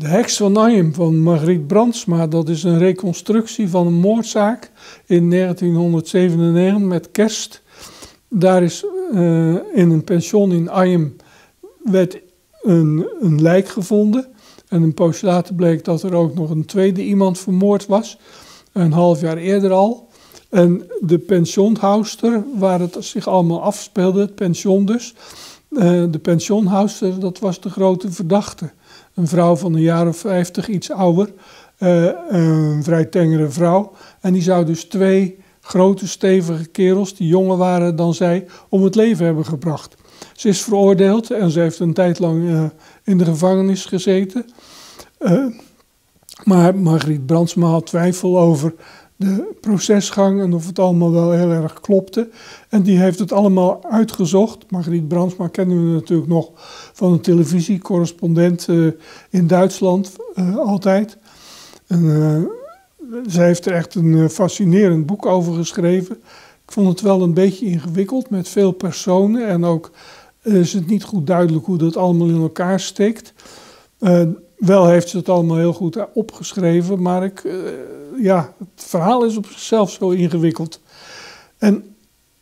De Heks van Ayem van Margriet Brandsma, dat is een reconstructie van een moordzaak in 1997 met kerst. Daar is uh, in een pension in Ayem werd een, een lijk gevonden. En een poosje later bleek dat er ook nog een tweede iemand vermoord was. Een half jaar eerder al. En de pensionhouster, waar het zich allemaal afspeelde, het pension dus. Uh, de pensionhouster, dat was de grote verdachte een vrouw van een jaar of vijftig, iets ouder, uh, een vrij tengere vrouw. En die zou dus twee grote, stevige kerels, die jonger waren dan zij, om het leven hebben gebracht. Ze is veroordeeld en ze heeft een tijd lang uh, in de gevangenis gezeten. Uh, maar Margriet Brandsma had twijfel over de procesgang en of het allemaal wel heel erg klopte. En die heeft het allemaal uitgezocht. Margriet Brandsma kennen we natuurlijk nog van een televisiecorrespondent uh, in Duitsland, uh, altijd. En, uh, zij heeft er echt een fascinerend boek over geschreven. Ik vond het wel een beetje ingewikkeld met veel personen en ook is het niet goed duidelijk hoe dat allemaal in elkaar steekt. Wel heeft ze het allemaal heel goed opgeschreven, maar ik ja, het verhaal is op zichzelf zo ingewikkeld. En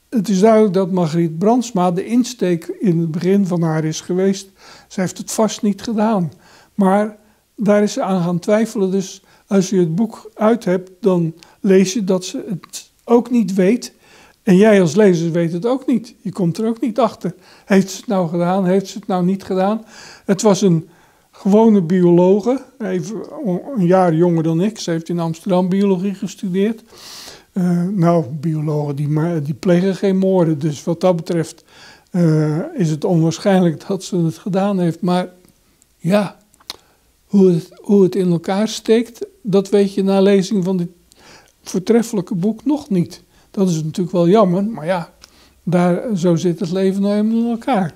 het is duidelijk dat Margriet Brandsma de insteek in het begin van haar is geweest. Ze heeft het vast niet gedaan. Maar daar is ze aan gaan twijfelen. Dus als je het boek uit hebt, dan lees je dat ze het ook niet weet. En jij als lezer weet het ook niet. Je komt er ook niet achter. Heeft ze het nou gedaan? Heeft ze het nou niet gedaan? Het was een gewone biologe, even een jaar jonger dan ik. Ze heeft in Amsterdam biologie gestudeerd. Uh, nou, biologen die, die plegen geen moorden, dus wat dat betreft uh, is het onwaarschijnlijk dat ze het gedaan heeft. Maar ja, hoe het, in elkaar steekt, dat weet je na lezing van dit voortreffelijke boek nog niet. Dat is natuurlijk wel jammer, maar ja, daar, zo zit het leven nou eenmaal in elkaar.